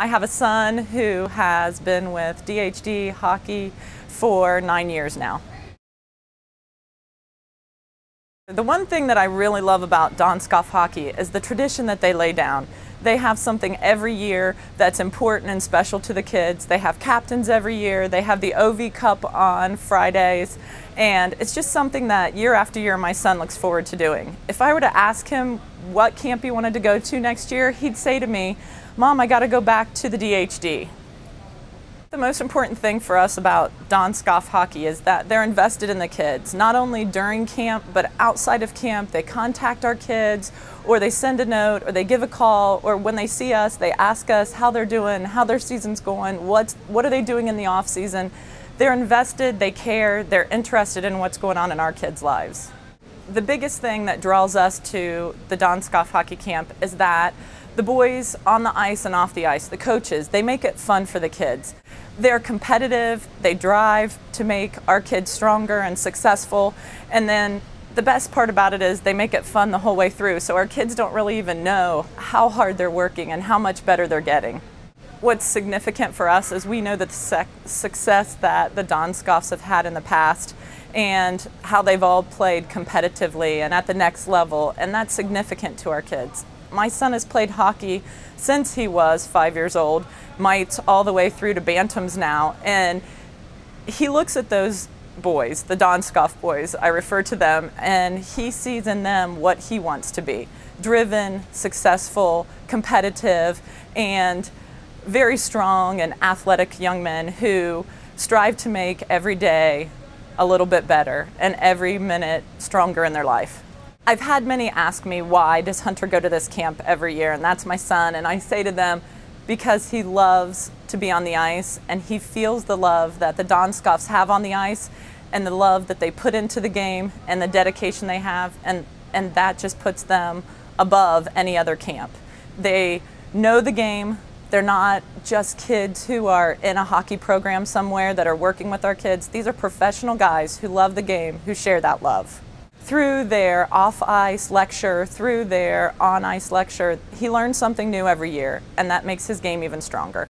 I have a son who has been with DHD hockey for nine years now. The one thing that I really love about Donskov hockey is the tradition that they lay down. They have something every year that's important and special to the kids. They have captains every year. They have the OV Cup on Fridays. And it's just something that year after year my son looks forward to doing. If I were to ask him what camp he wanted to go to next year, he'd say to me, Mom, I got to go back to the DHD. The most important thing for us about Donskov Hockey is that they're invested in the kids, not only during camp, but outside of camp. They contact our kids, or they send a note, or they give a call, or when they see us, they ask us how they're doing, how their season's going, what's, what are they doing in the off season. They're invested, they care, they're interested in what's going on in our kids' lives. The biggest thing that draws us to the Donskov Hockey Camp is that the boys on the ice and off the ice, the coaches, they make it fun for the kids. They're competitive, they drive to make our kids stronger and successful, and then the best part about it is they make it fun the whole way through, so our kids don't really even know how hard they're working and how much better they're getting. What's significant for us is we know the success that the Donskovs have had in the past and how they've all played competitively and at the next level, and that's significant to our kids my son has played hockey since he was five years old, mites all the way through to bantams now, and he looks at those boys, the Donskov boys, I refer to them, and he sees in them what he wants to be driven, successful, competitive, and very strong and athletic young men who strive to make every day a little bit better and every minute stronger in their life. I've had many ask me why does Hunter go to this camp every year and that's my son and I say to them because he loves to be on the ice and he feels the love that the Don have on the ice and the love that they put into the game and the dedication they have and and that just puts them above any other camp. They know the game. They're not just kids who are in a hockey program somewhere that are working with our kids. These are professional guys who love the game, who share that love through their off-ice lecture, through their on-ice lecture, he learns something new every year, and that makes his game even stronger.